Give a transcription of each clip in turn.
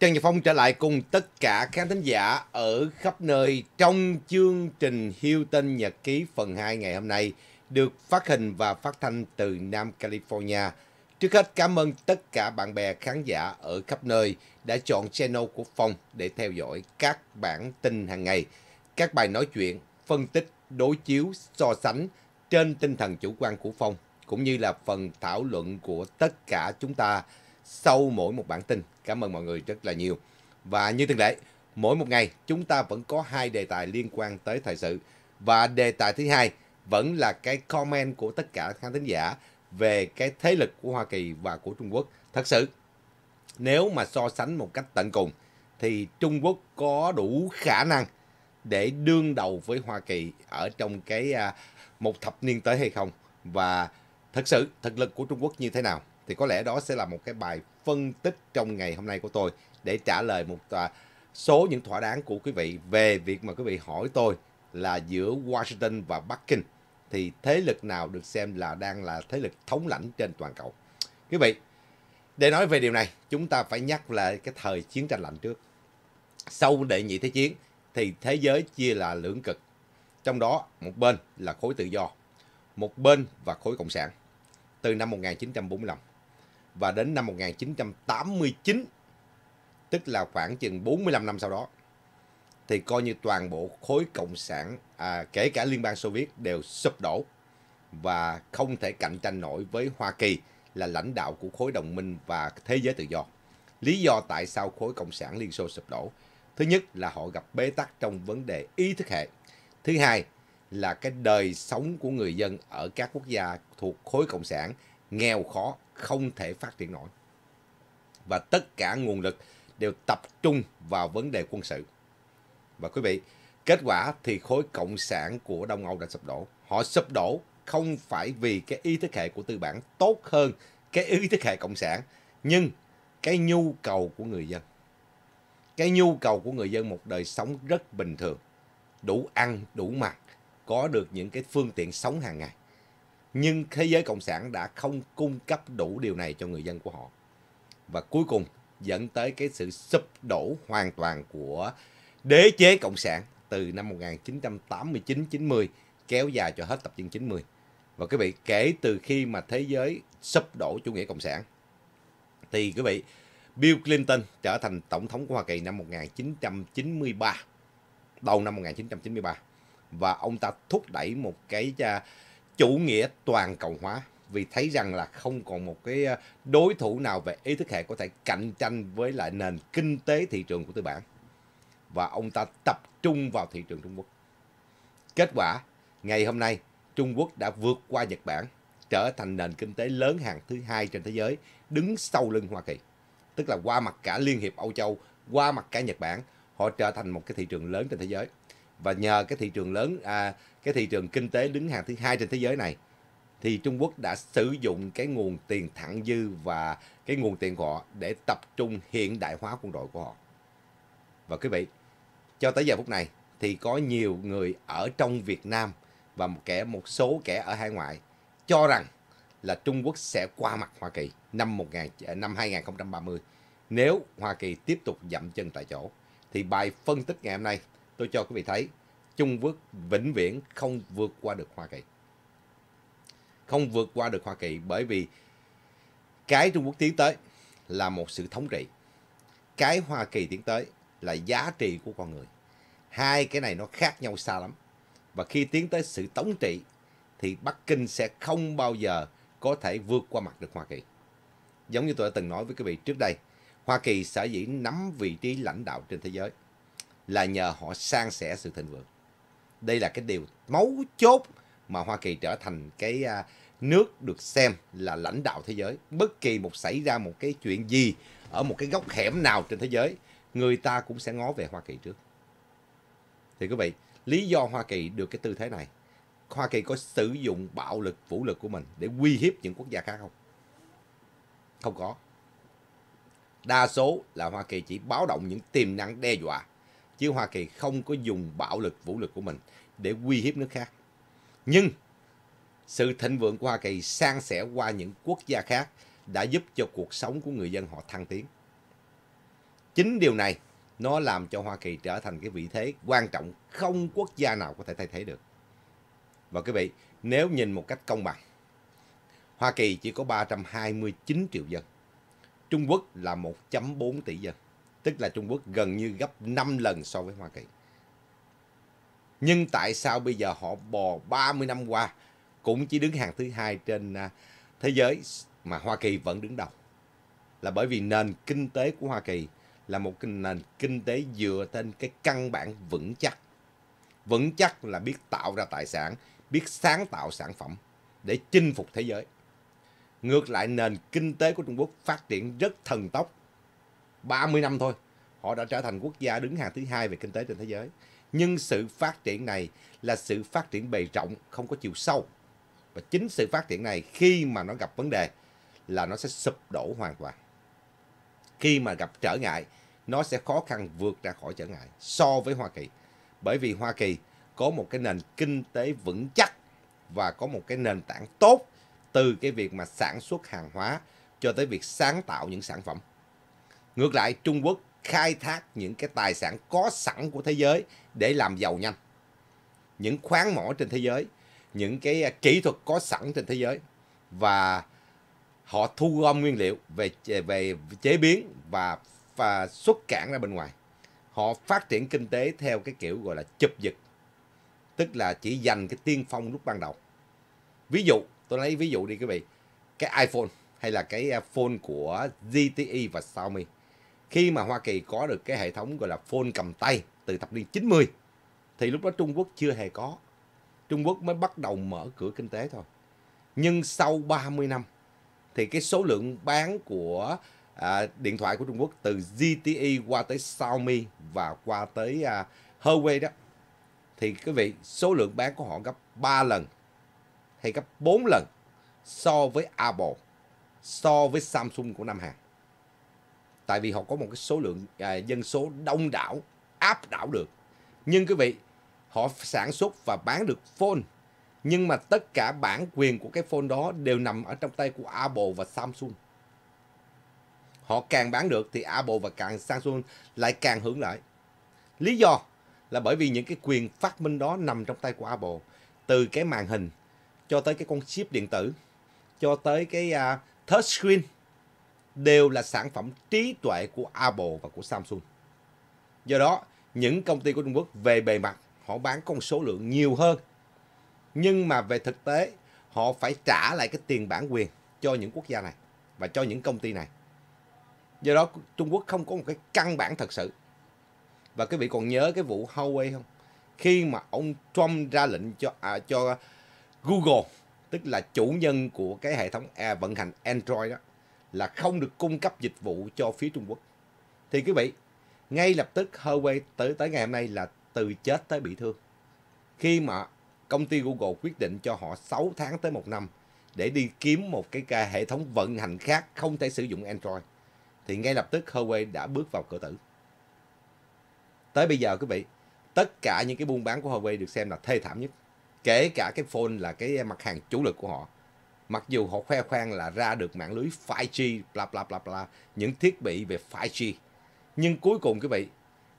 Trần Nhật Phong trở lại cùng tất cả khán thính giả ở khắp nơi trong chương trình Hilton Nhật Ký phần 2 ngày hôm nay được phát hình và phát thanh từ Nam California. Trước hết cảm ơn tất cả bạn bè khán giả ở khắp nơi đã chọn channel của Phong để theo dõi các bản tin hàng ngày, các bài nói chuyện, phân tích, đối chiếu, so sánh trên tinh thần chủ quan của Phong cũng như là phần thảo luận của tất cả chúng ta sau mỗi một bản tin. Cảm ơn mọi người rất là nhiều. Và như thường lệ, mỗi một ngày chúng ta vẫn có hai đề tài liên quan tới thời sự. Và đề tài thứ hai vẫn là cái comment của tất cả khán thính giả về cái thế lực của Hoa Kỳ và của Trung Quốc. Thật sự, nếu mà so sánh một cách tận cùng thì Trung Quốc có đủ khả năng để đương đầu với Hoa Kỳ ở trong cái à, một thập niên tới hay không và thật sự thực lực của Trung Quốc như thế nào thì có lẽ đó sẽ là một cái bài phân tích trong ngày hôm nay của tôi để trả lời một à, số những thỏa đáng của quý vị về việc mà quý vị hỏi tôi là giữa Washington và Bắc Kinh thì thế lực nào được xem là đang là thế lực thống lãnh trên toàn cầu. Quý vị, để nói về điều này, chúng ta phải nhắc lại cái thời chiến tranh lạnh trước. Sau đệ nhị thế chiến thì thế giới chia là lưỡng cực. Trong đó một bên là khối tự do, một bên và khối cộng sản từ năm 1945 và đến năm 1989 tức là khoảng chừng 45 năm sau đó thì coi như toàn bộ khối cộng sản à, kể cả liên bang xô viết đều sụp đổ và không thể cạnh tranh nổi với hoa kỳ là lãnh đạo của khối đồng minh và thế giới tự do. Lý do tại sao khối cộng sản liên xô sụp đổ? Thứ nhất là họ gặp bế tắc trong vấn đề ý thức hệ. Thứ hai là cái đời sống của người dân ở các quốc gia thuộc khối cộng sản nghèo khó không thể phát triển nổi. Và tất cả nguồn lực đều tập trung vào vấn đề quân sự. Và quý vị, kết quả thì khối cộng sản của đông âu đã sụp đổ. Họ sụp đổ không phải vì cái ý thức hệ của tư bản tốt hơn cái ý thức hệ cộng sản, nhưng cái nhu cầu của người dân. Cái nhu cầu của người dân một đời sống rất bình thường, đủ ăn, đủ mặc, có được những cái phương tiện sống hàng ngày nhưng thế giới cộng sản đã không cung cấp đủ điều này cho người dân của họ và cuối cùng dẫn tới cái sự sụp đổ hoàn toàn của đế chế cộng sản từ năm 1989-90 kéo dài cho hết tập trung 90. Và quý vị, kể từ khi mà thế giới sụp đổ chủ nghĩa cộng sản thì quý vị, Bill Clinton trở thành tổng thống của Hoa Kỳ năm 1993, đầu năm 1993 và ông ta thúc đẩy một cái uh, chủ nghĩa toàn cầu hóa vì thấy rằng là không còn một cái ờ, đối thủ nào về ý thức hệ có thể cạnh tranh với lại nền kinh tế thị trường của tư bản và ông ta tập trung vào thị trường Trung Quốc. Kết quả, ngày hôm nay, Trung Quốc đã vượt qua Nhật Bản, trở thành nền kinh tế lớn hàng thứ hai trên thế giới, đứng sau lưng Hoa Kỳ. Tức là qua mặt cả Liên hiệp Âu Châu, qua mặt cả Nhật Bản, họ trở thành một cái thị trường lớn trên thế giới. Và nhờ cái thị trường lớn, à, cái thị trường kinh tế đứng hàng thứ hai trên thế giới này, thì Trung Quốc đã sử dụng cái nguồn tiền thặng dư và cái nguồn tiền của họ để tập trung hiện đại hóa quân đội của họ. Và quý vị, cho tới giờ phút này thì có nhiều người ở trong Việt Nam và một kẻ một số kẻ ở hải ngoại cho rằng là Trung Quốc sẽ qua mặt Hoa Kỳ năm 1000 à, năm 2030 nếu Hoa Kỳ tiếp tục dậm chân tại chỗ thì bài phân tích ngày hôm nay tôi cho quý vị thấy Trung Quốc vĩnh viễn không vượt qua được Hoa Kỳ. Không vượt qua được Hoa Kỳ bởi vì cái Trung Quốc tiến tới là một sự thống trị. Cái Hoa Kỳ tiến tới là giá trị của con người. Hai cái này nó khác nhau xa lắm. Và khi tiến tới sự thống trị thì Bắc Kinh sẽ không bao giờ có thể vượt qua mặt được Hoa Kỳ. Giống như tôi đã từng nói với quý vị trước đây, Hoa Kỳ sở dĩ nắm vị trí lãnh đạo trên thế giới là nhờ họ san sẻ sự thịnh vượng. Đây là cái điều mấu chốt mà Hoa Kỳ trở thành cái à, nước được xem là lãnh đạo thế giới. Bất kỳ một xảy ra một cái chuyện gì ở một cái góc hẻm nào trên thế giới, người ta cũng sẽ ngó về Hoa Kỳ trước. Thì quý vị, lý do Hoa Kỳ được cái tư thế này, Hoa Kỳ có sử dụng bạo lực, vũ lực của mình để uy hiếp những quốc gia khác không? Không có. Đa số là Hoa Kỳ chỉ báo động những tiềm năng đe dọa, chứ Hoa Kỳ không có dùng bạo lực, vũ lực của mình để uy hiếp nước khác. Nhưng sự thịnh vượng của Hoa Kỳ san sẻ qua những quốc gia khác đã giúp cho cuộc sống của người dân họ thăng tiến. Chính điều này nó làm cho Hoa Kỳ trở thành cái vị thế quan trọng không quốc gia nào có thể thay thế được. Và quý vị, nếu nhìn một cách công bằng, Hoa Kỳ chỉ có 329 triệu dân. Trung Quốc là 1.4 tỷ dân. Tức là Trung Quốc gần như gấp 5 lần so với Hoa Kỳ. Nhưng tại sao bây giờ họ bò 30 năm qua cũng chỉ đứng hàng thứ hai trên à, thế giới mà Hoa Kỳ vẫn đứng đầu? Là bởi vì nền kinh tế của Hoa Kỳ là một nền kinh tế dựa trên cái căn bản vững chắc. Vững chắc là biết tạo ra tài sản, biết sáng tạo sản phẩm để chinh phục thế giới. Ngược lại nền kinh tế của Trung Quốc phát triển rất thần tốc. 30 năm thôi, họ đã trở thành quốc gia đứng hàng thứ hai về kinh tế trên thế giới. Nhưng sự phát triển này là sự phát triển bề rộng, không có chiều sâu. Và chính sự phát triển này khi mà nó gặp vấn đề là nó sẽ sụp đổ hoàn toàn. Khi mà gặp trở ngại, nó sẽ khó khăn vượt ra khỏi trở ngại so với Hoa Kỳ. Bởi vì Hoa Kỳ có một cái nền kinh tế vững chắc và có một cái nền tảng tốt từ cái việc mà sản xuất hàng hóa cho tới việc sáng tạo những sản phẩm. Ngược lại, Trung Quốc khai thác những cái tài sản có sẵn của thế giới để làm giàu nhanh. Những khoáng mỏ trên thế giới, những cái à, kỹ thuật có sẵn trên thế giới và họ thu gom nguyên liệu về về chế biến và và xuất cảng ra bên ngoài. Họ phát triển kinh tế theo cái kiểu gọi là chụp giật. Tức là chỉ dành cái tiên phong lúc ban đầu. Ví dụ, tôi lấy ví dụ đi quý vị. Cái iPhone hay là cái à, phone của ZTE và Xiaomi khi mà Hoa Kỳ có được cái hệ thống gọi là phone cầm tay từ thập niên 90 thì lúc đó Trung Quốc chưa hề có. Trung Quốc mới bắt đầu mở cửa kinh tế thôi. Nhưng sau 30 năm thì cái số lượng bán của à, điện thoại của Trung Quốc từ ZTE qua tới Xiaomi và qua tới à, Huawei đó thì quý vị số lượng bán của họ gấp 3 lần hay gấp 4 lần so với Apple, so với Samsung của Nam Hàn tại vì họ có một cái số lượng à, dân số đông đảo áp đảo được. Nhưng quý vị họ sản xuất và bán được phone. Nhưng mà tất cả bản quyền của cái phone đó đều nằm ở trong tay của Apple và Samsung. Họ càng bán được thì Apple và càng Samsung lại càng hưởng lợi. Lý do là bởi vì những cái quyền phát minh đó nằm trong tay của Apple. Từ cái màn hình cho tới cái con chip điện tử cho tới cái uh, touch screen đều là sản phẩm trí tuệ của Apple và của Samsung. Do đó, những công ty của Trung Quốc về bề mặt họ bán con số lượng nhiều hơn. Nhưng mà về thực tế, họ phải trả lại cái tiền bản quyền cho những quốc gia này và cho những công ty này. Do đó, Trung Quốc không có một cái căn bản thật sự. Và quý vị còn nhớ cái vụ Huawei không? Khi mà ông Trump ra lệnh cho à, cho Google, tức là chủ nhân của cái hệ thống à, vận hành Android đó, là không được cung cấp dịch vụ cho phía Trung Quốc. Thì quý vị, ngay lập tức Huawei tới tới ngày hôm nay là từ chết tới bị thương. Khi mà công ty Google quyết định cho họ 6 tháng tới 1 năm để đi kiếm một cái hệ thống vận hành khác không thể sử dụng Android thì ngay lập tức Huawei đã bước vào cửa tử. Tới bây giờ quý vị, tất cả những cái buôn bán của Huawei được xem là thê thảm nhất. Kể cả cái phone là cái mặt hàng chủ lực của họ Mặc dù họ khoe khoang là ra được mạng lưới 5G, bla bla bla bla, những thiết bị về 5G. Nhưng cuối cùng quý vị,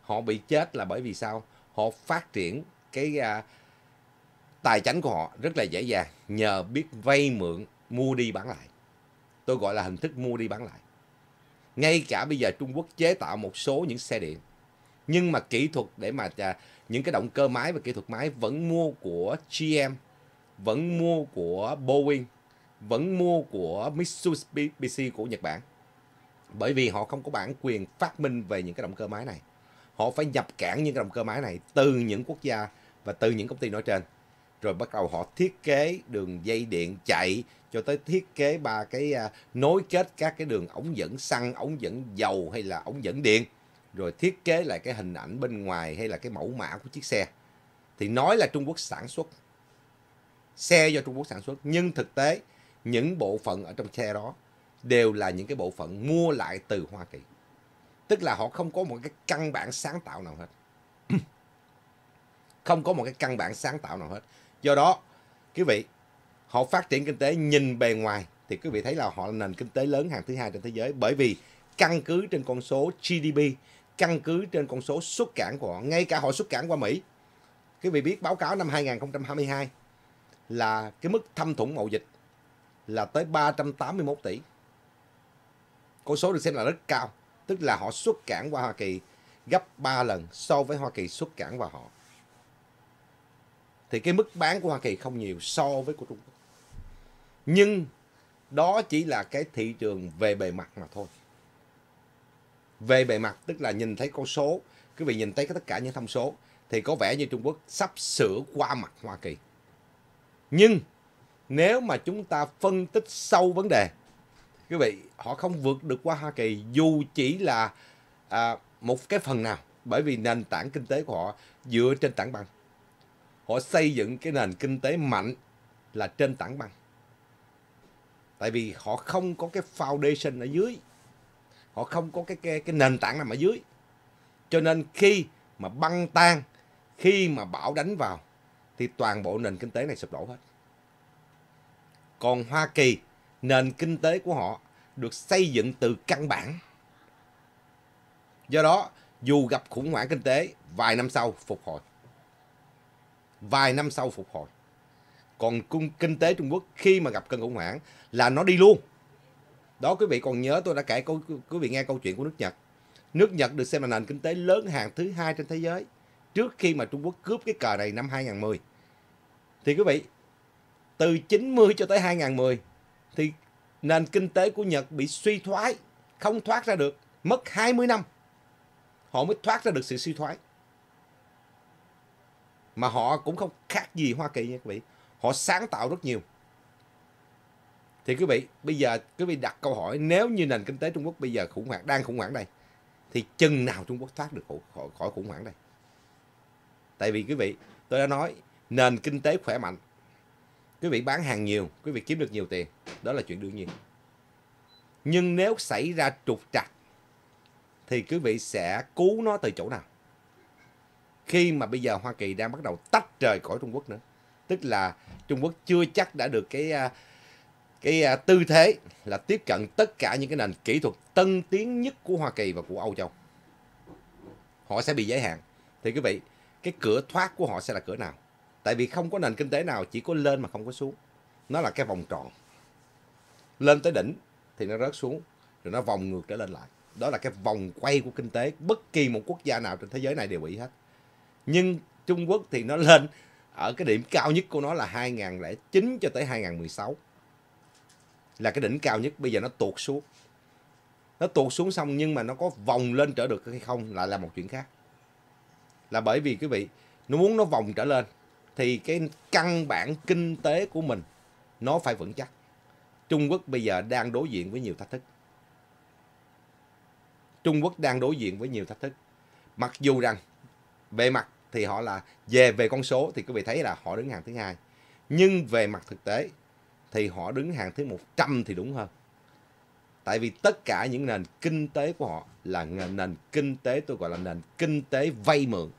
họ bị chết là bởi vì sao? Họ phát triển cái uh, tài chính của họ rất là dễ dàng nhờ biết vay mượn, mua đi bán lại. Tôi gọi là hình thức mua đi bán lại. Ngay cả bây giờ Trung Quốc chế tạo một số những xe điện. Nhưng mà kỹ thuật để mà uh, những cái động cơ máy và kỹ thuật máy vẫn mua của GM, vẫn mua của Boeing, vẫn mua của Mitsubishi của Nhật Bản. Bởi vì họ không có bản quyền phát minh về những cái động cơ máy này. Họ phải nhập cảng những cái động cơ máy này từ những quốc gia và từ những công ty nói trên. Rồi bắt đầu họ thiết kế đường dây điện chạy cho tới thiết kế ba cái uh, nối kết các cái đường ống dẫn xăng, ống dẫn dầu hay là ống dẫn điện. Rồi thiết kế lại cái hình ảnh bên ngoài hay là cái mẫu mã của chiếc xe. Thì nói là Trung Quốc sản xuất. Xe do Trung Quốc sản xuất. Nhưng thực tế những bộ phận ở trong xe đó đều là những cái bộ phận mua lại từ Hoa Kỳ. Tức là họ không có một cái căn bản sáng tạo nào hết. không có một cái căn bản sáng tạo nào hết. Do đó, quý vị, họ phát triển kinh tế nhìn bề ngoài thì quý vị thấy là họ là nền kinh tế lớn hàng thứ hai trên thế giới bởi vì căn cứ trên con số GDP, căn cứ trên con số xuất cảng của họ, ngay cả họ xuất cảng qua Mỹ. Quý vị biết báo cáo năm 2022 là cái mức thâm thủng mậu dịch là tới 381 tỷ. Con số được xem là rất cao, tức là họ xuất cảng qua Hoa Kỳ gấp 3 lần so với Hoa Kỳ xuất cảng vào họ. Thì cái mức bán của Hoa Kỳ không nhiều so với của Trung Quốc. Nhưng đó chỉ là cái thị trường về bề mặt mà thôi. Về bề mặt tức là nhìn thấy con số, quý vị nhìn thấy tất cả những thông số thì có vẻ như Trung Quốc sắp sửa qua mặt Hoa Kỳ. Nhưng nếu mà chúng ta phân tích sâu vấn đề, quý vị, họ không vượt được qua Hoa Kỳ dù chỉ là à, một cái phần nào bởi vì nền tảng kinh tế của họ dựa trên tảng băng. Họ xây dựng cái nền kinh tế mạnh là trên tảng băng. Tại vì họ không có cái foundation ở dưới. Họ không có cái cái, cái nền tảng nằm ở dưới. Cho nên khi mà băng tan, khi mà bão đánh vào thì toàn bộ nền kinh tế này sụp đổ hết. Còn Hoa Kỳ, nền kinh tế của họ được xây dựng từ căn bản. Do đó, dù gặp khủng hoảng kinh tế, vài năm sau phục hồi. Vài năm sau phục hồi. Còn cung kinh tế Trung Quốc khi mà gặp cơn khủng hoảng là nó đi luôn. Đó quý vị còn nhớ tôi đã kể câu quý vị nghe câu chuyện của nước Nhật. Nước Nhật được xem là nền kinh tế lớn hàng thứ hai trên thế giới trước khi mà Trung Quốc cướp cái cờ này năm 2010. Thì quý vị, từ 90 cho tới 2010 thì nền kinh tế của Nhật bị suy thoái, không thoát ra được, mất 20 năm. Họ mới thoát ra được sự suy thoái. Mà họ cũng không khác gì Hoa Kỳ nha quý vị. Họ sáng tạo rất nhiều. Thì quý vị, bây giờ quý vị đặt câu hỏi nếu như nền kinh tế Trung Quốc bây giờ khủng hoảng, đang khủng hoảng đây, thì chừng nào Trung Quốc thoát được khỏi, khỏi khủng hoảng đây? Tại vì quý vị, tôi đã nói, nền kinh tế khỏe mạnh, quý vị bán hàng nhiều, quý vị kiếm được nhiều tiền, đó là chuyện đương nhiên. Nhưng nếu xảy ra trục trặc, thì quý vị sẽ cứu nó từ chỗ nào? Khi mà bây giờ Hoa Kỳ đang bắt đầu tách rời khỏi Trung Quốc nữa, tức là Trung Quốc chưa chắc đã được cái à, cái à, tư thế là tiếp cận tất cả những cái nền kỹ thuật tân tiến nhất của Hoa Kỳ và của Âu Châu. Họ sẽ bị giới hạn. Thì quý vị, cái cửa thoát của họ sẽ là cửa nào? Tại vì không có nền kinh tế nào chỉ có lên mà không có xuống. Nó là cái vòng tròn. Lên tới đỉnh thì nó rớt xuống, rồi nó vòng ngược trở lên lại. Đó là cái vòng quay của kinh tế. Bất kỳ một quốc gia nào trên thế giới này đều bị hết. Nhưng Trung Quốc thì nó lên ở cái điểm cao nhất của nó là 2009 cho tới 2016 là cái đỉnh cao nhất bây giờ nó tuột xuống nó tuột xuống xong nhưng mà nó có vòng lên trở được hay không lại là một chuyện khác là bởi vì quý vị nó muốn nó vòng trở lên thì cái căn bản kinh tế của mình, nó phải vững chắc Trung Quốc bây giờ đang đối diện với nhiều thách thức Trung Quốc đang đối diện với nhiều thách thức mặc dù rằng, về mặt thì họ là, về về con số thì quý vị thấy là họ đứng hàng thứ hai nhưng về mặt thực tế thì họ đứng hàng thứ 100 thì đúng hơn. Tại vì tất cả những nền kinh tế của họ là nền kinh tế tôi gọi là nền kinh tế vay mượn.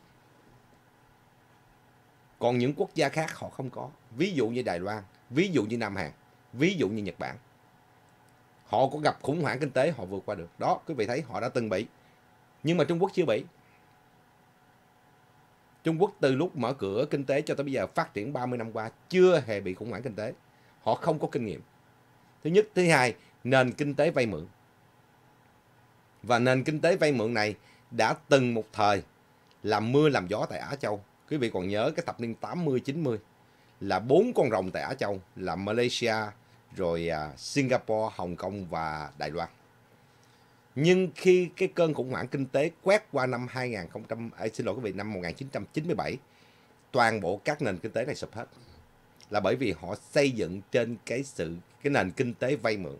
Còn những quốc gia khác họ không có. Ví dụ như Đài Loan, ví dụ như Nam Hàn, ví dụ như Nhật Bản. Họ có gặp khủng hoảng kinh tế họ vượt qua được. Đó, quý vị thấy họ đã từng bị. Nhưng mà Trung Quốc chưa bị. Trung Quốc từ lúc mở cửa kinh tế cho tới bây giờ phát triển 30 năm qua chưa hề bị khủng hoảng kinh tế. Họ không có kinh nghiệm. Thứ nhất, thứ hai, nền kinh tế vay mượn. Và nền kinh tế vay mượn này đã từng một thời làm mưa làm gió tại Á Châu. Quý vị còn nhớ cái thập niên 80 90 là bốn con rồng tại Á Châu là Malaysia, rồi à, Singapore, Hồng Kông và Đài Loan. Nhưng khi cái cơn khủng hoảng kinh tế quét qua năm 2000, à, xin lỗi quý vị, năm 1997, toàn bộ các nền kinh tế này sụp hết là bởi vì họ xây dựng trên cái sự cái nền kinh tế vay mượn.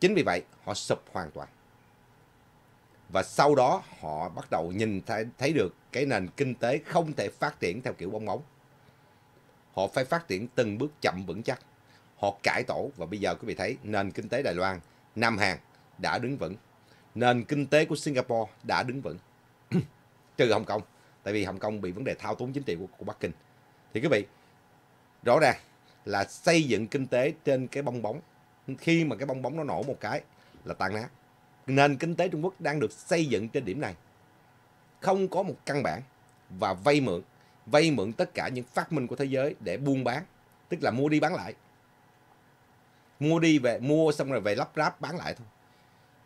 Chính vì vậy họ sụp hoàn toàn. Và sau đó họ bắt đầu nhìn thấy, thấy được cái nền kinh tế không thể phát triển theo kiểu bong bóng. Họ phải phát triển từng bước chậm vững chắc. Họ cải tổ và bây giờ quý vị thấy nền kinh tế Đài Loan, Nam Hàn đã đứng vững. Nền kinh tế của Singapore đã đứng vững. Trừ Hồng Kông. Tại vì Hồng Kông bị vấn đề thao túng chính trị của, của Bắc Kinh. Thì quý vị, rõ ràng là xây dựng kinh tế trên cái bong bóng khi mà cái bong bóng nó nổ một cái là tan nát nền kinh tế Trung Quốc đang được xây dựng trên điểm này. Không có một căn bản và vay mượn, vay mượn tất cả những phát minh của thế giới để buôn bán, tức là mua đi bán lại. Mua đi về mua xong rồi về lắp ráp bán lại thôi.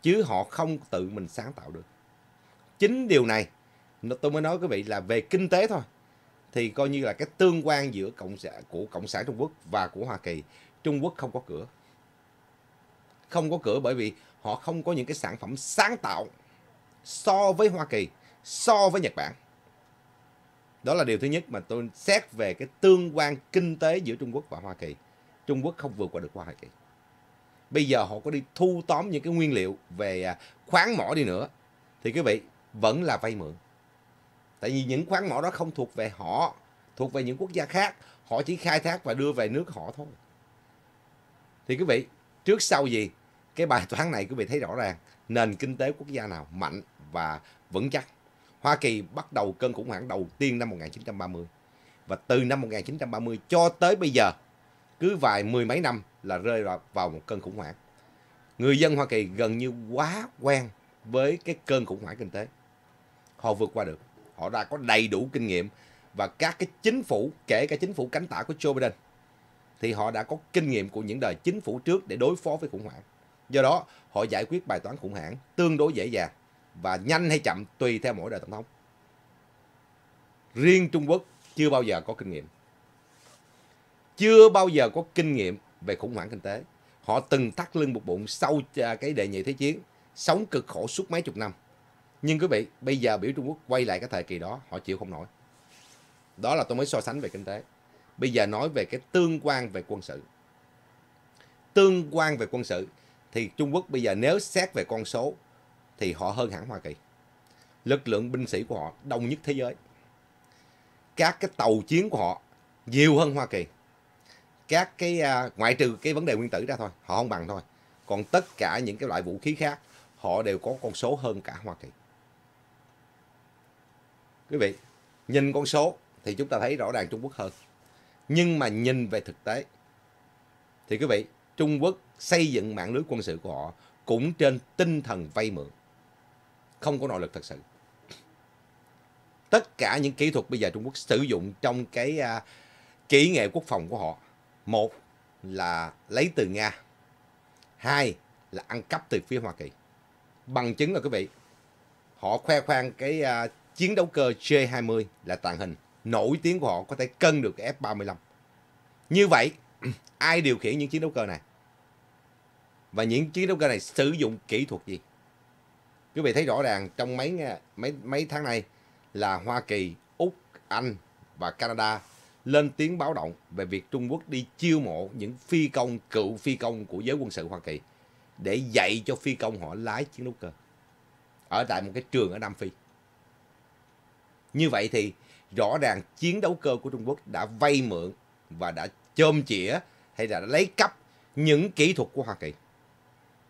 Chứ họ không tự mình sáng tạo được. Chính điều này tôi mới nói quý vị là về kinh tế thôi thì coi như là cái tương quan giữa cộng sản của cộng sản Trung Quốc và của Hoa Kỳ Trung Quốc không có cửa không có cửa bởi vì họ không có những cái sản phẩm sáng tạo so với Hoa Kỳ, so với Nhật Bản. Đó là điều thứ nhất mà tôi xét về cái tương quan kinh tế giữa Trung Quốc và Hoa Kỳ. Trung Quốc không vượt qua được Hoa Kỳ. Bây giờ họ có đi thu tóm những cái nguyên liệu về à, khoáng mỏ đi nữa, thì quý vị vẫn là vay mượn. Tại vì những khoáng mỏ đó không thuộc về họ, thuộc về những quốc gia khác. Họ chỉ khai thác và đưa về nước họ thôi. Thì quý vị, trước sau gì? Cái bài toán này quý vị thấy rõ ràng, nền kinh tế quốc gia nào mạnh và vững chắc? Hoa Kỳ bắt đầu cơn khủng hoảng đầu tiên năm 1930 và từ năm 1930 cho tới bây giờ, cứ vài mười mấy năm là rơi vào một cơn khủng hoảng. Người dân Hoa Kỳ gần như quá quen với cái cơn khủng hoảng kinh tế. Họ vượt qua được. Họ đã có đầy đủ kinh nghiệm và các cái chính phủ, kể cả chính phủ cánh tả của Joe Biden, thì họ đã có kinh nghiệm của những đời chính phủ trước để đối phó với khủng hoảng. Do đó, họ giải quyết bài toán khủng hoảng tương đối dễ dàng và nhanh hay chậm tùy theo mỗi đời tổng thống. Riêng Trung Quốc chưa bao giờ có kinh nghiệm. Chưa bao giờ có kinh nghiệm về khủng hoảng kinh tế. Họ từng thắt lưng một bụng sau à, cái đệ nhị thế chiến, sống cực khổ suốt mấy chục năm nhưng quý vị, bây giờ biểu Trung Quốc quay lại cái thời kỳ đó, họ chịu không nổi. Đó là tôi mới so sánh về kinh tế. Bây giờ nói về cái tương quan về quân sự. Tương quan về quân sự thì Trung Quốc bây giờ nếu xét về con số thì họ hơn hẳn Hoa Kỳ. Lực lượng binh sĩ của họ đông nhất thế giới. Các cái tàu chiến của họ nhiều hơn Hoa Kỳ. Các cái uh, ngoại trừ cái vấn đề nguyên tử ra thôi, họ không bằng thôi. Còn tất cả những cái loại vũ khí khác họ đều có con số hơn cả Hoa Kỳ quý vị nhìn con số thì chúng ta thấy rõ ràng Trung Quốc hơn nhưng mà nhìn về thực tế thì quý vị Trung Quốc xây dựng mạng lưới quân sự của họ cũng trên tinh thần vay mượn không có nội lực thật sự tất cả những kỹ thuật bây giờ Trung Quốc sử dụng trong cái uh, kỹ nghệ quốc phòng của họ một là lấy từ Nga hai là ăn cắp từ phía Hoa Kỳ bằng chứng là quý vị họ khoe khoang cái uh, chiến đấu cơ J-20 là tàng hình nổi tiếng của họ có thể cân được F-35. Như vậy, ai điều khiển những chiến đấu cơ này? Và những chiến đấu cơ này sử dụng kỹ thuật gì? Quý vị thấy rõ ràng trong mấy mấy mấy tháng này là Hoa Kỳ, Úc, Anh và Canada lên tiếng báo động về việc Trung Quốc đi chiêu mộ những phi công, cựu phi công của giới quân sự Hoa Kỳ để dạy cho phi công họ lái chiến đấu cơ ở tại một cái trường ở Nam Phi. Như vậy thì rõ ràng chiến đấu cơ của Trung Quốc đã vay mượn và đã chôm chĩa hay là đã lấy cắp những kỹ thuật của Hoa Kỳ.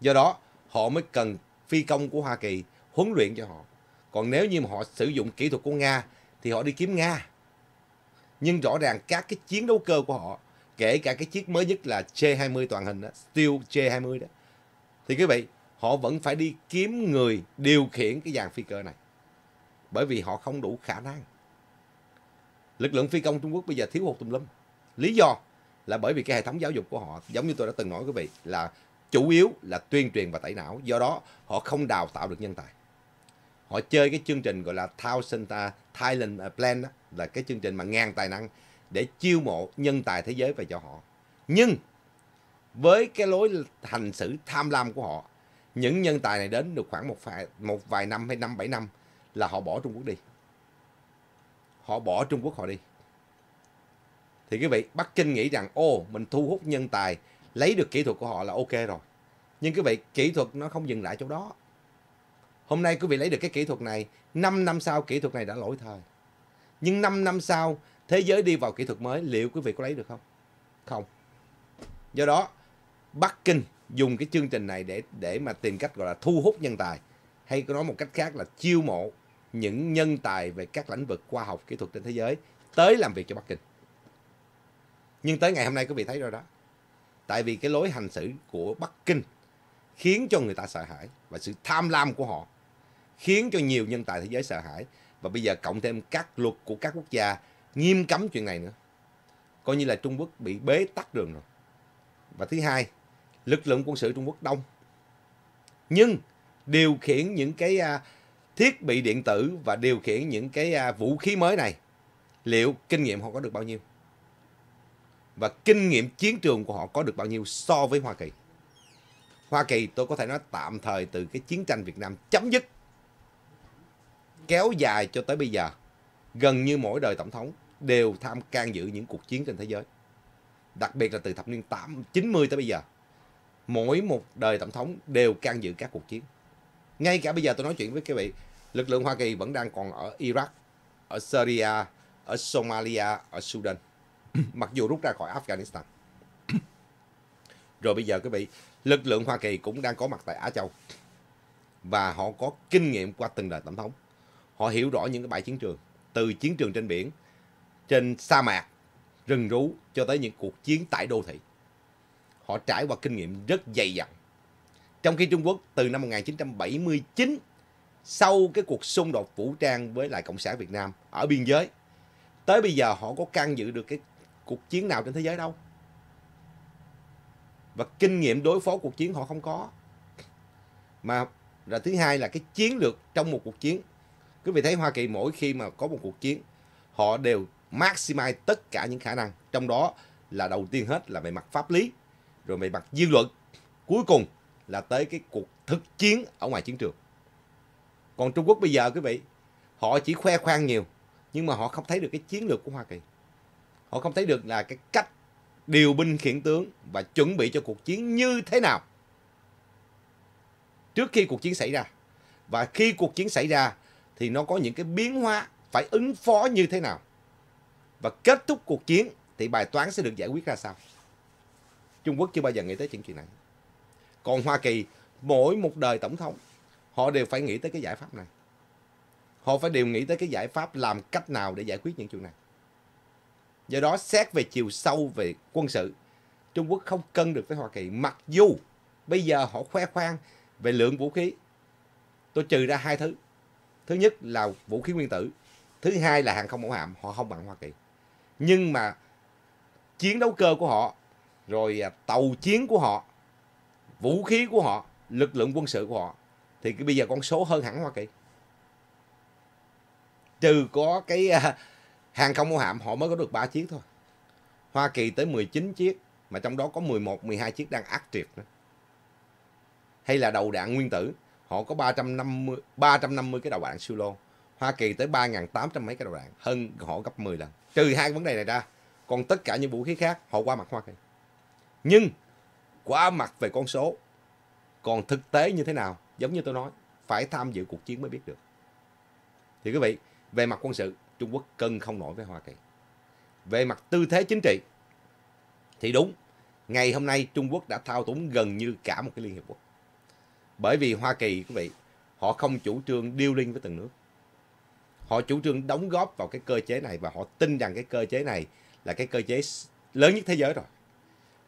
Do đó, họ mới cần phi công của Hoa Kỳ huấn luyện cho họ. Còn nếu như mà họ sử dụng kỹ thuật của Nga thì họ đi kiếm Nga. Nhưng rõ ràng các cái chiến đấu cơ của họ, kể cả cái chiếc mới nhất là J-20 toàn hình đó, Steel J-20 đó, thì quý vị, họ vẫn phải đi kiếm người điều khiển cái dàn phi cơ này bởi vì họ không đủ khả năng. Lực lượng phi công Trung Quốc bây giờ thiếu hụt tùm lum. Lý do là bởi vì cái hệ thống giáo dục của họ, giống như tôi đã từng nói quý vị, là chủ yếu là tuyên truyền và tẩy não. Do đó, họ không đào tạo được nhân tài. Họ chơi cái chương trình gọi là Thousand à, Thailand à, Plan, đó, là cái chương trình mà ngàn tài năng để chiêu mộ nhân tài thế giới về cho họ. Nhưng với cái lối hành xử tham lam của họ, những nhân tài này đến được khoảng một vài, một vài năm hay năm bảy năm là họ bỏ Trung Quốc đi. Họ bỏ Trung Quốc họ đi. Thì quý vị, Bắc Kinh nghĩ rằng, ô, mình thu hút nhân tài, lấy được kỹ thuật của họ là ok rồi. Nhưng quý vị, kỹ thuật nó không dừng lại chỗ đó. Hôm nay quý vị lấy được cái kỹ thuật này, 5 năm sau kỹ thuật này đã lỗi thời. Nhưng 5 năm sau, thế giới đi vào kỹ thuật mới, liệu quý vị có lấy được không? Không. Do đó, Bắc Kinh dùng cái chương trình này để để mà tìm cách gọi là thu hút nhân tài hay có nói một cách khác là chiêu mộ những nhân tài về các lĩnh vực khoa học kỹ thuật trên thế giới tới làm việc cho Bắc Kinh. Nhưng tới ngày hôm nay quý vị thấy rồi đó. Tại vì cái lối hành xử của Bắc Kinh khiến cho người ta sợ hãi và sự tham lam của họ, khiến cho nhiều nhân tài thế giới sợ hãi. Và bây giờ cộng thêm các luật của các quốc gia nghiêm cấm chuyện này nữa. Coi như là Trung Quốc bị bế tắc đường rồi. Và thứ hai, lực lượng quân sự Trung Quốc đông. Nhưng điều khiển những cái à, thiết bị điện tử và điều khiển những cái à, vũ khí mới này, liệu kinh nghiệm họ có được bao nhiêu? Và kinh nghiệm chiến trường của họ có được bao nhiêu so với Hoa Kỳ? Hoa Kỳ tôi có thể nói tạm thời từ cái chiến tranh Việt Nam chấm dứt kéo dài cho tới bây giờ gần như mỗi đời tổng thống đều tham can dự những cuộc chiến trên thế giới. Đặc biệt là từ thập niên 8, 90 tới bây giờ mỗi một đời tổng thống đều can dự các cuộc chiến. Ngay cả bây giờ tôi nói chuyện với các vị lực lượng Hoa Kỳ vẫn đang còn ở Iraq ở Syria ở Somalia ở Sudan. mặc dù rút ra khỏi Afghanistan. Rồi bây giờ quý vị, lực lượng Hoa Kỳ cũng đang có mặt tại Á Châu. Và họ có kinh nghiệm qua từng đời tổng thống. Họ hiểu rõ những cái bãi chiến trường, từ chiến trường trên biển, trên sa mạc, rừng rú, cho tới những cuộc chiến tại đô thị. Họ trải qua kinh nghiệm rất dày dặn. Trong khi Trung Quốc, từ năm 1979 sau cái cuộc xung đột vũ trang với lại Cộng sản Việt Nam ở biên giới, tới bây giờ họ có can dự được cái cuộc chiến nào trên thế giới đâu. Và kinh nghiệm đối phó cuộc chiến họ không có. Mà là thứ hai là cái chiến lược trong một cuộc chiến. Quý vị thấy Hoa Kỳ mỗi khi mà có một cuộc chiến, họ đều maximize tất cả những khả năng. Trong đó là đầu tiên hết là về mặt pháp lý, rồi về mặt dư luận. Cuối cùng là tới cái cuộc thực chiến ở ngoài chiến trường. Còn Trung Quốc bây giờ quý vị, họ chỉ khoe khoang nhiều, nhưng mà họ không thấy được cái chiến lược của Hoa Kỳ họ không thấy được là cái cách điều binh khiển tướng và chuẩn bị cho cuộc chiến như thế nào. Trước khi cuộc chiến xảy ra. Và khi cuộc chiến xảy ra thì nó có những cái biến hóa phải ứng phó như thế nào. Và kết thúc cuộc chiến thì bài toán sẽ được giải quyết ra sao. Trung Quốc chưa bao giờ nghĩ tới chuyện này. Còn Hoa Kỳ, mỗi một đời tổng thống, họ đều phải nghĩ tới cái giải pháp này. Họ phải đều nghĩ tới cái giải pháp làm cách nào để giải quyết những chuyện này do đó xét về chiều sâu về quân sự Trung Quốc không cân được với Hoa Kỳ. Mặc dù bây giờ họ khoe khoang về lượng vũ khí tôi trừ ra hai thứ. Thứ nhất là vũ khí nguyên tử thứ hai là hàng không mẫu hạm họ không bằng Hoa Kỳ. Nhưng mà chiến đấu cơ của họ rồi à, tàu chiến của họ vũ khí của họ lực lượng quân sự của họ thì bây giờ con số hơn hẳn Hoa Kỳ. Trừ có cái uh, hàng không mẫu hạm họ mới có được 3 chiếc thôi. Hoa Kỳ tới 19 chiếc mà trong đó có 11, 12 chiếc đang active nữa. Hay là đầu đạn nguyên tử họ có 350 350 cái đầu đạn siêu lô. Hoa Kỳ tới 3.800 mấy cái đầu đạn hơn họ gấp 10 lần. Trừ hai vấn đề này ra còn tất cả những vũ khí khác họ qua mặt Hoa Kỳ. Nhưng qua mặt về con số còn thực tế như thế nào giống như tôi nói phải tham dự cuộc chiến mới biết được. Thì quý vị về mặt quân sự Trung Quốc cân không nổi với Hoa Kỳ. Về mặt tư thế chính trị thì đúng ngày hôm nay Trung Quốc đã thao túng gần như cả một cái Liên Hiệp Quốc. Bởi vì Hoa Kỳ quý vị họ không chủ trương điêu linh với từng nước. Họ chủ trương đóng góp vào cái cơ chế này và họ tin rằng cái cơ chế này là cái cơ chế lớn nhất thế giới rồi.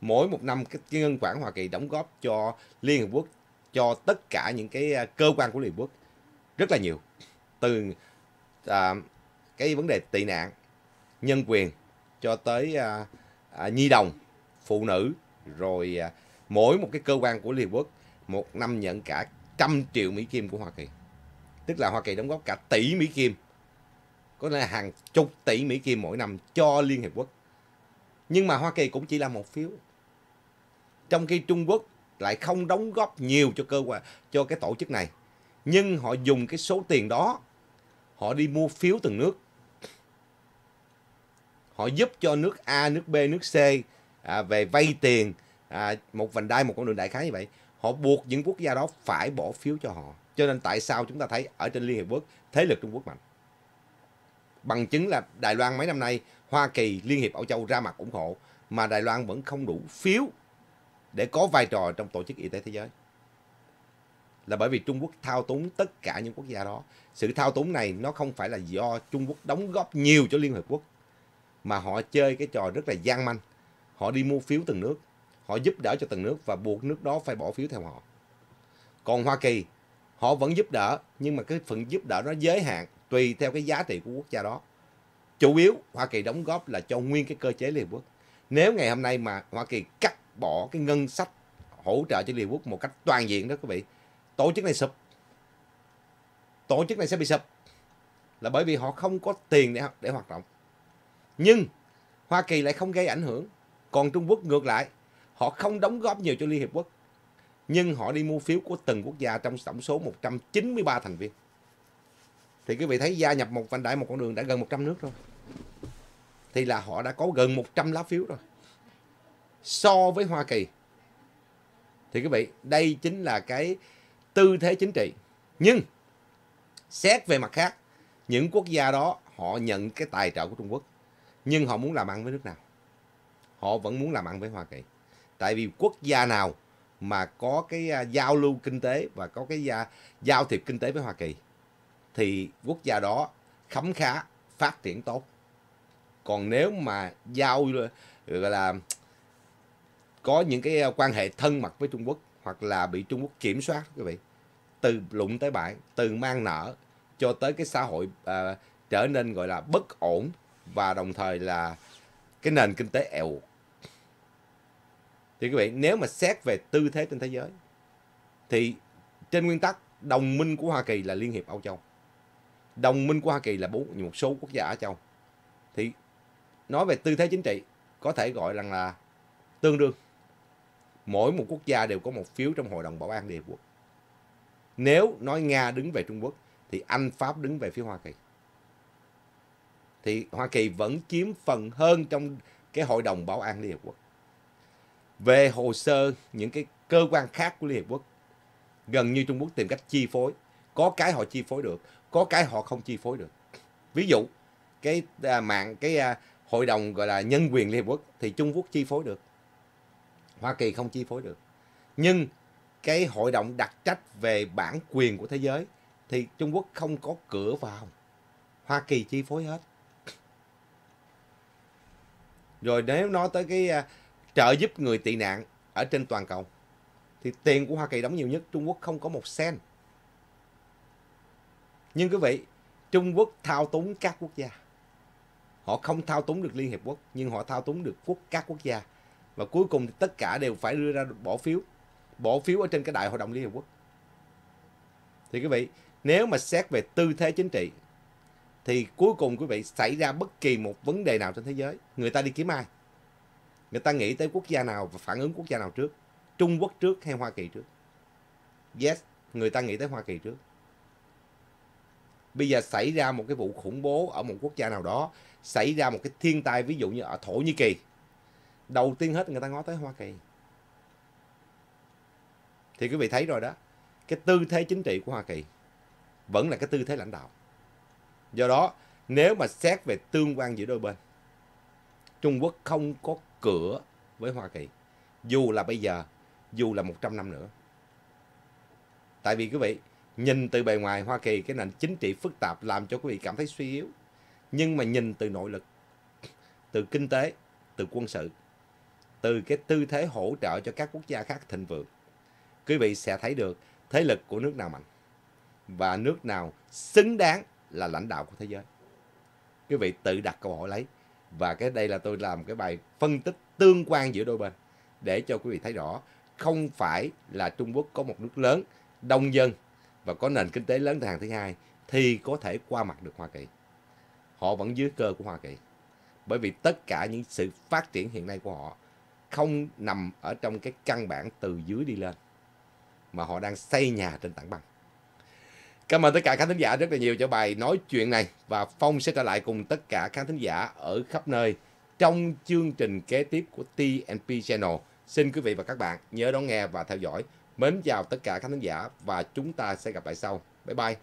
Mỗi một năm cái ngân khoản Hoa Kỳ đóng góp cho Liên hiệp Quốc cho tất cả những cái à, cơ quan của Liên hiệp Quốc rất là nhiều. Từ à, cái vấn đề tị nạn nhân quyền cho tới à, à, nhi đồng phụ nữ rồi à, mỗi một cái cơ quan của Liên Hợp Quốc một năm nhận cả trăm triệu Mỹ Kim của Hoa Kỳ. Tức là Hoa Kỳ đóng góp cả tỷ Mỹ Kim có là hàng chục tỷ Mỹ Kim mỗi năm cho Liên Hiệp Quốc. Nhưng mà Hoa Kỳ cũng chỉ là một phiếu. Trong khi Trung Quốc lại không đóng góp nhiều cho cơ quan cho cái tổ chức này nhưng họ dùng cái số tiền đó họ đi mua phiếu từng nước họ giúp cho nước A nước B nước C à, về vay tiền à, một vành đai một con đường đại khái như vậy. Họ buộc những quốc gia đó phải bỏ phiếu cho họ. Cho nên tại sao chúng ta thấy ở trên Liên Hiệp Quốc thế lực Trung Quốc mạnh? Bằng chứng là Đài Loan mấy năm nay Hoa Kỳ Liên hiệp Âu Châu ra mặt ủng hộ mà Đài Loan vẫn không đủ phiếu để có vai trò trong tổ chức y tế thế giới. Là bởi vì Trung Quốc thao túng tất cả những quốc gia đó. Sự thao túng này nó không phải là do Trung Quốc đóng góp nhiều cho Liên Hợp Quốc mà họ chơi cái trò rất là gian manh. Họ đi mua phiếu từng nước, họ giúp đỡ cho từng nước và buộc nước đó phải bỏ phiếu theo họ. Còn Hoa Kỳ họ vẫn giúp đỡ nhưng mà cái phần giúp đỡ nó giới hạn tùy theo cái giá trị của quốc gia đó. Chủ yếu Hoa Kỳ đóng góp là cho nguyên cái cơ chế Liên Hợp Quốc. Nếu ngày hôm nay mà Hoa Kỳ cắt bỏ cái ngân sách hỗ trợ cho Liên Hợp Quốc một cách toàn diện đó quý vị, tổ chức này sụp. Tổ chức này sẽ bị sụp là bởi vì họ không có tiền để để hoạt động. Nhưng Hoa Kỳ lại không gây ảnh hưởng. Còn Trung Quốc ngược lại, họ không đóng góp nhiều cho Liên Hiệp Quốc. Nhưng họ đi mua phiếu của từng quốc gia trong tổng số 193 thành viên. Thì quý vị thấy gia nhập một vành đai một con đường đã gần 100 nước rồi. Thì là họ đã có gần 100 lá phiếu rồi. So với Hoa Kỳ. Thì quý vị, đây chính là cái tư thế chính trị. Nhưng xét về mặt khác, những quốc gia đó họ nhận cái tài trợ của Trung Quốc nhưng họ muốn làm ăn với nước nào? Họ vẫn muốn làm ăn với Hoa Kỳ. Tại vì quốc gia nào mà có cái à, giao lưu kinh tế và có cái gia, giao thiệp kinh tế với Hoa Kỳ thì quốc gia đó khấm khá phát triển tốt. Còn nếu mà giao gọi là có những cái à, quan hệ thân mật với Trung Quốc hoặc là bị Trung Quốc kiểm soát quý vị từ lụng tới bại từ mang nợ cho tới cái xã hội à, trở nên gọi là bất ổn và đồng thời là cái nền kinh tế eo thì quý vị, nếu mà xét về tư thế trên thế giới, thì trên nguyên tắc đồng minh của Hoa Kỳ là Liên hiệp Âu Châu. Đồng minh của Hoa Kỳ là bốn một số quốc gia ở châu. Thì nói về tư thế chính trị, có thể gọi rằng là tương đương. Mỗi một quốc gia đều có một phiếu trong hội đồng bảo an liên hiệp quốc. Nếu nói Nga đứng về Trung Quốc, thì Anh, Pháp đứng về phía Hoa Kỳ. Thì Hoa Kỳ vẫn chiếm phần hơn trong cái Hội đồng Bảo an Liên Hợp Quốc. Về hồ sơ những cái cơ quan khác của Liên Hợp Quốc, gần như Trung Quốc tìm cách chi phối. Có cái họ chi phối được, có cái họ không chi phối được. Ví dụ, cái à, mạng, cái à, hội đồng gọi là nhân quyền Liên Hợp Quốc thì Trung Quốc chi phối được. Hoa Kỳ không chi phối được. Nhưng cái hội đồng đặc trách về bản quyền của thế giới thì Trung Quốc không có cửa vào. Hoa Kỳ chi phối hết. Rồi nếu nói tới cái uh, trợ giúp người tị nạn ở trên toàn cầu thì tiền của Hoa Kỳ đóng nhiều nhất, Trung Quốc không có một sen. Nhưng quý vị, Trung Quốc thao túng các quốc gia. Họ không thao túng được Liên Hiệp Quốc, nhưng họ thao túng được quốc các quốc gia. Và cuối cùng thì tất cả đều phải đưa ra bỏ phiếu. Bỏ phiếu ở trên cái đại hội đồng Liên Hiệp Quốc. Thì quý vị, nếu mà xét về tư thế chính trị thì cuối cùng quý vị xảy ra bất kỳ một vấn đề nào trên thế giới, người ta đi kiếm ai? Người ta nghĩ tới quốc gia nào và phản ứng quốc gia nào trước? Trung Quốc trước hay Hoa Kỳ trước? Yes, người ta nghĩ tới Hoa Kỳ trước. Bây giờ xảy ra một cái vụ khủng bố ở một quốc gia nào đó, xảy ra một cái thiên tai ví dụ như ở Thổ Nhĩ Kỳ. Đầu tiên hết người ta ngó tới Hoa Kỳ. Thì quý vị thấy rồi đó, cái tư thế chính trị của Hoa Kỳ vẫn là cái tư thế lãnh đạo. Do đó, nếu mà xét về tương quan giữa đôi bên, Trung Quốc không có cửa với Hoa Kỳ. Dù là bây giờ, dù là 100 năm nữa. Tại vì quý vị, nhìn từ bề ngoài Hoa Kỳ cái nền chính trị phức tạp làm cho quý vị cảm thấy suy yếu. Nhưng mà nhìn từ nội lực, từ kinh tế, từ quân sự, từ cái tư thế hỗ trợ cho các quốc gia khác thịnh vượng, quý vị sẽ thấy được thế lực của nước nào mạnh và nước nào xứng đáng là lãnh đạo của thế giới. Quý vị tự đặt câu hỏi lấy. Và cái đây là tôi làm cái bài phân tích tương quan giữa đôi bên để cho quý vị thấy rõ không phải là Trung Quốc có một nước lớn, đông dân và có nền kinh tế lớn hàng thứ hai thì có thể qua mặt được Hoa Kỳ. Họ vẫn dưới cơ của Hoa Kỳ. Bởi vì tất cả những sự phát triển hiện nay của họ không nằm ở trong cái căn bản từ dưới đi lên mà họ đang xây nhà trên tảng băng. Cảm ơn tất cả khán thính giả rất là nhiều cho bài nói chuyện này và Phong sẽ trở lại cùng tất cả khán thính giả ở khắp nơi trong chương trình kế tiếp của TNP Channel. Xin quý vị và các bạn nhớ đón nghe và theo dõi. Mến chào tất cả khán thính giả và chúng ta sẽ gặp lại sau. Bye bye.